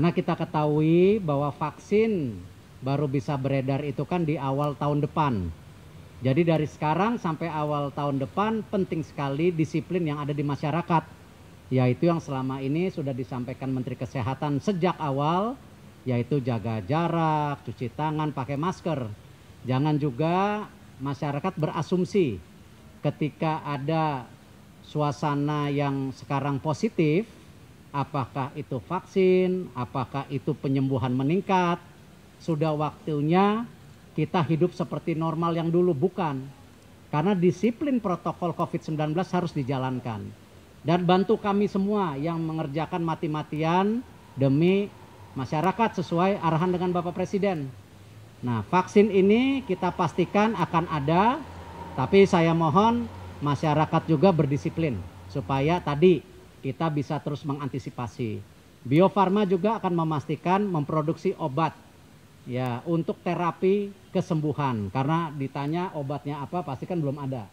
Karena kita ketahui bahwa vaksin baru bisa beredar itu kan di awal tahun depan. Jadi dari sekarang sampai awal tahun depan penting sekali disiplin yang ada di masyarakat. Yaitu yang selama ini sudah disampaikan Menteri Kesehatan sejak awal yaitu jaga jarak, cuci tangan, pakai masker. Jangan juga masyarakat berasumsi ketika ada suasana yang sekarang positif, apakah itu vaksin, apakah itu penyembuhan meningkat, sudah waktunya kita hidup seperti normal yang dulu bukan. Karena disiplin protokol COVID-19 harus dijalankan. Dan bantu kami semua yang mengerjakan mati-matian demi masyarakat sesuai arahan dengan Bapak Presiden. Nah, vaksin ini kita pastikan akan ada, tapi saya mohon masyarakat juga berdisiplin supaya tadi kita bisa terus mengantisipasi. Bio Farma juga akan memastikan memproduksi obat ya untuk terapi kesembuhan karena ditanya obatnya apa pasti kan belum ada.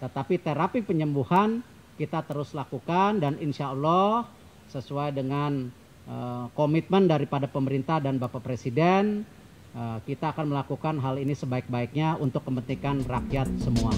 Tetapi terapi penyembuhan kita terus lakukan dan insya Allah sesuai dengan uh, komitmen daripada pemerintah dan Bapak Presiden uh, kita akan melakukan hal ini sebaik-baiknya untuk kepentingan rakyat semua.